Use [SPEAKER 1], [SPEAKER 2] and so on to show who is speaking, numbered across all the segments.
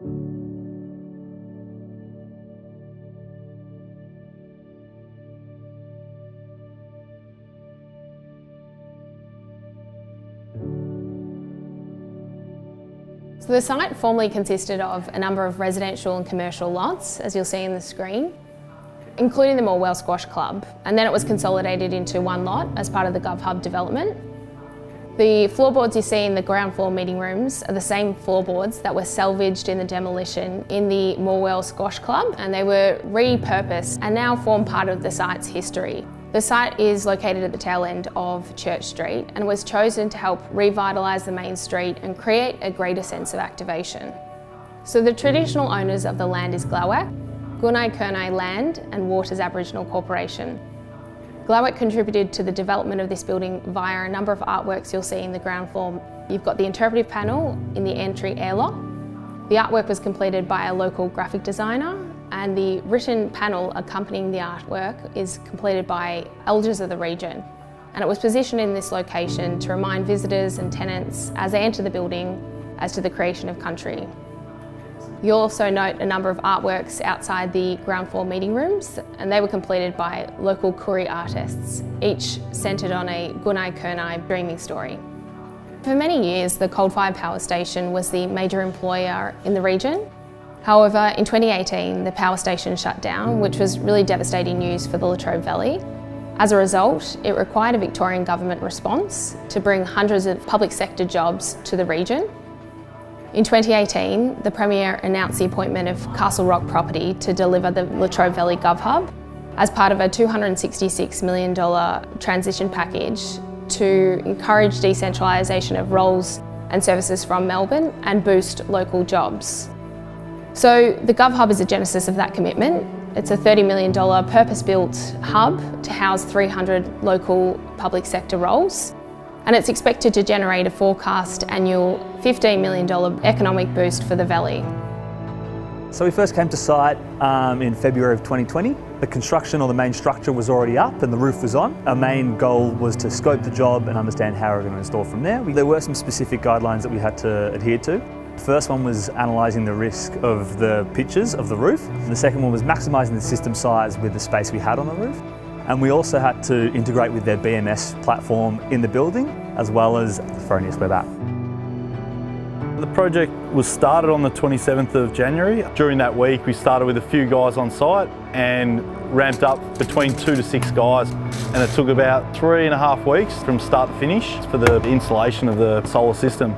[SPEAKER 1] So the site formerly consisted of a number of residential and commercial lots, as you'll see in the screen, including the Morwell Squash Club, and then it was consolidated into one lot as part of the GovHub development. The floorboards you see in the ground floor meeting rooms are the same floorboards that were salvaged in the demolition in the Morwell Squash Club and they were repurposed and now form part of the site's history. The site is located at the tail end of Church Street and was chosen to help revitalise the main street and create a greater sense of activation. So the traditional owners of the land is GLaWAC, Gunai Kurnai Land and Waters Aboriginal Corporation. GLaWAC contributed to the development of this building via a number of artworks you'll see in the ground floor. You've got the interpretive panel in the entry airlock. The artwork was completed by a local graphic designer and the written panel accompanying the artwork is completed by elders of the region. And it was positioned in this location to remind visitors and tenants as they enter the building as to the creation of country. You'll also note a number of artworks outside the ground floor meeting rooms and they were completed by local Koori artists, each centred on a Gunai Kurnai dreaming story. For many years, the coal-fired power station was the major employer in the region However, in 2018, the power station shut down, which was really devastating news for the Latrobe Valley. As a result, it required a Victorian government response to bring hundreds of public sector jobs to the region. In 2018, the Premier announced the appointment of Castlerock Property to deliver the Latrobe Valley GovHub as part of a $266 million transition package to encourage decentralisation of roles and services from Melbourne and boost local jobs. So the GovHub is a genesis of that commitment. It's a $30 million purpose-built hub to house 300 local public sector roles and it's expected to generate a forecast annual $15 million economic boost for the Valley.
[SPEAKER 2] So we first came to site um, in February of 2020. The construction or the main structure was already up and the roof was on. Our main goal was to scope the job and understand how we're going to install from there. There were some specific guidelines that we had to adhere to. The First one was analysing the risk of the pitches of the roof. The second one was maximising the system size with the space we had on the roof. And we also had to integrate with their BMS platform in the building, as well as the Fronius web app.
[SPEAKER 3] The project was started on the 27th of January. During that week, we started with a few guys on site and ramped up between two to six guys. And it took about three and a half weeks from start to finish for the installation of the solar system.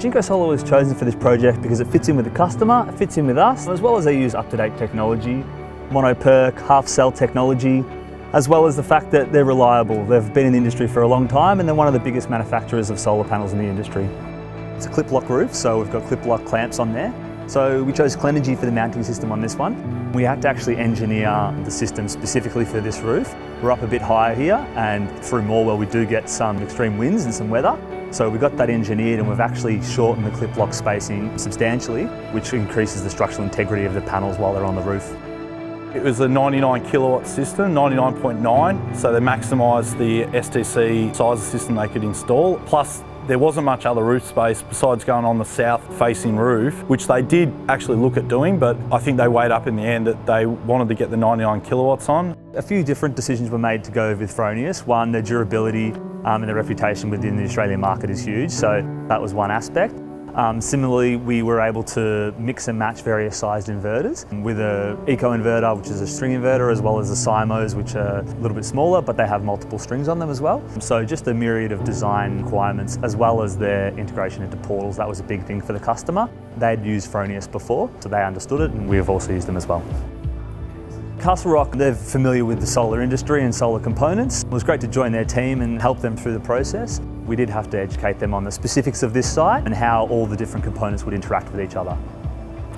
[SPEAKER 2] Jinko Solar was chosen for this project because it fits in with the customer, it fits in with us, as well as they use up-to-date technology, mono-PERC, half-cell technology, as well as the fact that they're reliable. They've been in the industry for a long time and they're one of the biggest manufacturers of solar panels in the industry. It's a Klip-Lok roof, so we've got Klip-Lok clamps on there. So we chose Clenergy for the mounting system on this one. We had to actually engineer the system specifically for this roof. We're up a bit higher here and through Morwell we do get some extreme winds and some weather. So we got that engineered and we've actually shortened the Klip-Lok spacing substantially, which increases the structural integrity of the panels while they're on the roof.
[SPEAKER 3] It was a 99 kilowatt system, 99.9, so they maximised the STC size of system they could install. Plus, there wasn't much other roof space besides going on the south facing roof, which they did actually look at doing, but I think they weighed up in the end that they wanted to get the 99 kilowatts on.
[SPEAKER 2] A few different decisions were made to go with Fronius. One, their durability um, and the reputation within the Australian market is huge, so that was one aspect. Um, similarly, we were able to mix and match various sized inverters with a eco inverter, which is a string inverter, as well as the Symos, which are a little bit smaller, but they have multiple strings on them as well. So just a myriad of design requirements, as well as their integration into portals. That was a big thing for the customer. They'd used Fronius before, so they understood it, and we have also used them as well. Castlerock, they're familiar with the solar industry and solar components. It was great to join their team and help them through the process. We did have to educate them on the specifics of this site and how all the different components would interact with each other.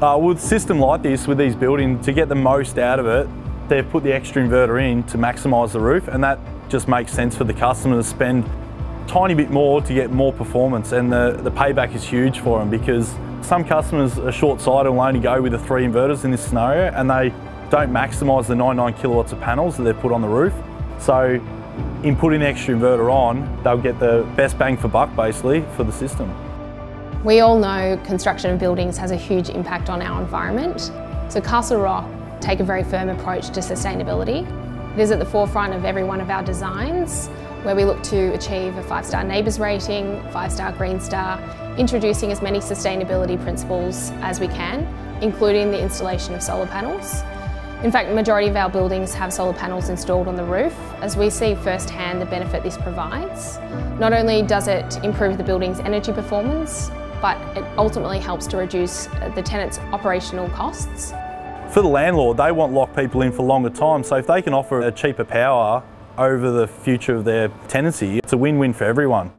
[SPEAKER 3] Uh, with a system like this, with these buildings, to get the most out of it, they've put the extra inverter in to maximise the roof and that just makes sense for the customer to spend a tiny bit more to get more performance and the, the payback is huge for them because some customers are short-sighted and will only go with the three inverters in this scenario and they don't maximise the 99 kilowatts of panels that they've put on the roof. So in putting the extra inverter on, they'll get the best bang for buck basically for the system.
[SPEAKER 1] We all know construction of buildings has a huge impact on our environment. So Castlerock take a very firm approach to sustainability. It is at the forefront of every one of our designs where we look to achieve a five-star NABERS rating, five-star Green Star, introducing as many sustainability principles as we can, including the installation of solar panels. In fact, the majority of our buildings have solar panels installed on the roof, as we see firsthand the benefit this provides. Not only does it improve the building's energy performance, but it ultimately helps to reduce uh, the tenant's operational costs.
[SPEAKER 3] For the landlord, they want lock people in for longer time, so if they can offer a cheaper power over the future of their tenancy, it's a win-win for everyone.